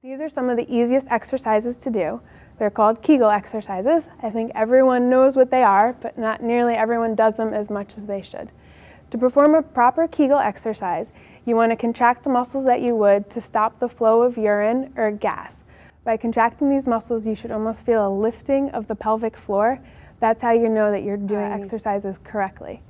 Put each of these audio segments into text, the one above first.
These are some of the easiest exercises to do. They're called Kegel exercises. I think everyone knows what they are, but not nearly everyone does them as much as they should. To perform a proper Kegel exercise, you want to contract the muscles that you would to stop the flow of urine or gas. By contracting these muscles, you should almost feel a lifting of the pelvic floor. That's how you know that you're doing exercises correctly.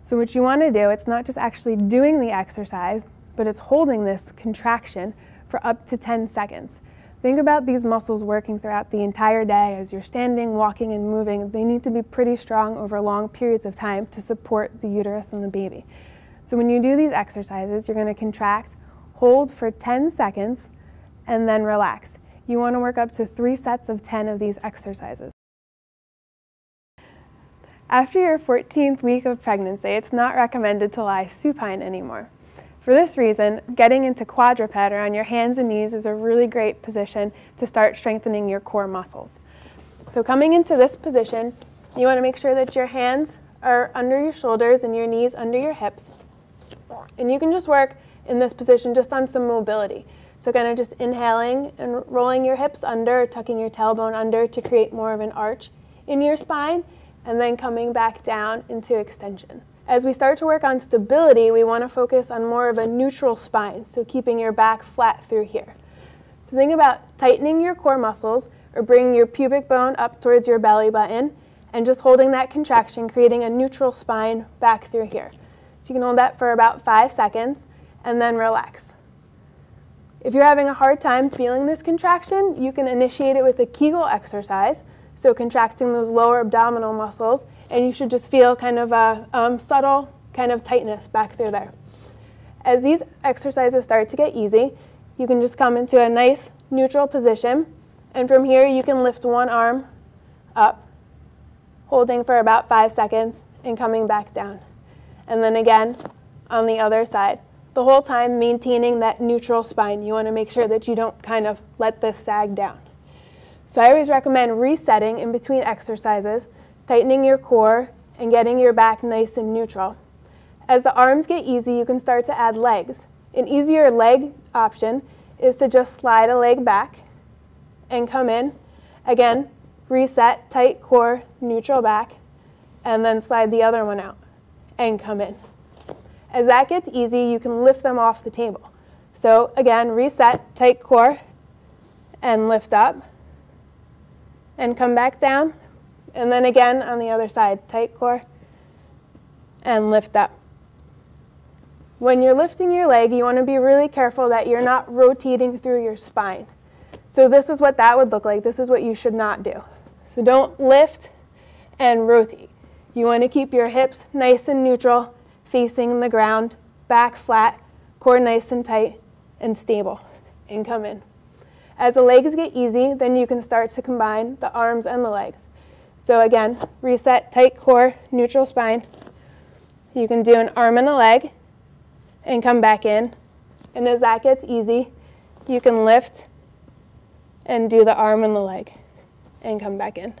So what you want to do, it's not just actually doing the exercise, but it's holding this contraction for up to 10 seconds. Think about these muscles working throughout the entire day as you're standing, walking, and moving. They need to be pretty strong over long periods of time to support the uterus and the baby. So when you do these exercises, you're going to contract, hold for 10 seconds, and then relax. You want to work up to three sets of 10 of these exercises. After your 14th week of pregnancy, it's not recommended to lie supine anymore. For this reason, getting into quadruped or on your hands and knees is a really great position to start strengthening your core muscles. So coming into this position, you want to make sure that your hands are under your shoulders and your knees under your hips. And you can just work in this position just on some mobility. So kind of just inhaling and rolling your hips under, tucking your tailbone under to create more of an arch in your spine, and then coming back down into extension. As we start to work on stability, we want to focus on more of a neutral spine, so keeping your back flat through here. So think about tightening your core muscles or bringing your pubic bone up towards your belly button and just holding that contraction, creating a neutral spine back through here. So you can hold that for about five seconds and then relax. If you're having a hard time feeling this contraction, you can initiate it with a Kegel exercise, so contracting those lower abdominal muscles, and you should just feel kind of a um, subtle kind of tightness back through there. As these exercises start to get easy, you can just come into a nice neutral position, and from here you can lift one arm up, holding for about five seconds, and coming back down. And then again, on the other side. The whole time maintaining that neutral spine. You want to make sure that you don't kind of let this sag down. So I always recommend resetting in between exercises, tightening your core, and getting your back nice and neutral. As the arms get easy, you can start to add legs. An easier leg option is to just slide a leg back and come in. Again, reset, tight core, neutral back, and then slide the other one out and come in. As that gets easy, you can lift them off the table. So again, reset, tight core, and lift up and come back down. And then again on the other side, tight core and lift up. When you're lifting your leg, you want to be really careful that you're not rotating through your spine. So this is what that would look like. This is what you should not do. So don't lift and rotate. You want to keep your hips nice and neutral, facing the ground, back flat, core nice and tight and stable, and come in. As the legs get easy, then you can start to combine the arms and the legs. So again, reset, tight core, neutral spine. You can do an arm and a leg and come back in. And as that gets easy, you can lift and do the arm and the leg and come back in.